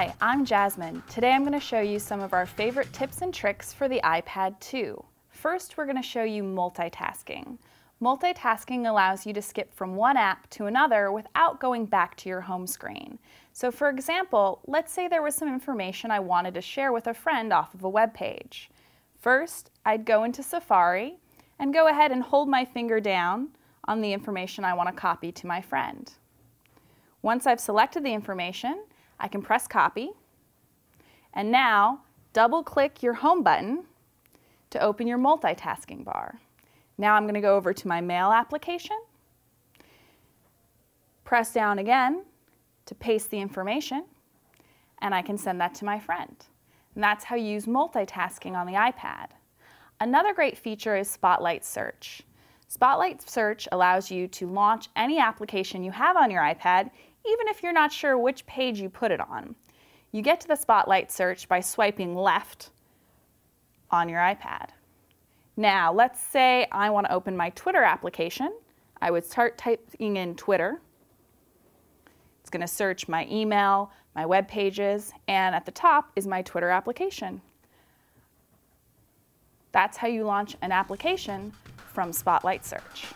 Hi, I'm Jasmine. Today I'm going to show you some of our favorite tips and tricks for the iPad 2. First, we're going to show you multitasking. Multitasking allows you to skip from one app to another without going back to your home screen. So for example, let's say there was some information I wanted to share with a friend off of a web page. First, I'd go into Safari and go ahead and hold my finger down on the information I want to copy to my friend. Once I've selected the information, I can press copy. And now, double click your home button to open your multitasking bar. Now I'm going to go over to my mail application, press down again to paste the information, and I can send that to my friend. And that's how you use multitasking on the iPad. Another great feature is Spotlight Search. Spotlight Search allows you to launch any application you have on your iPad even if you're not sure which page you put it on. You get to the Spotlight search by swiping left on your iPad. Now, let's say I want to open my Twitter application. I would start typing in Twitter. It's going to search my email, my web pages, and at the top is my Twitter application. That's how you launch an application from Spotlight Search.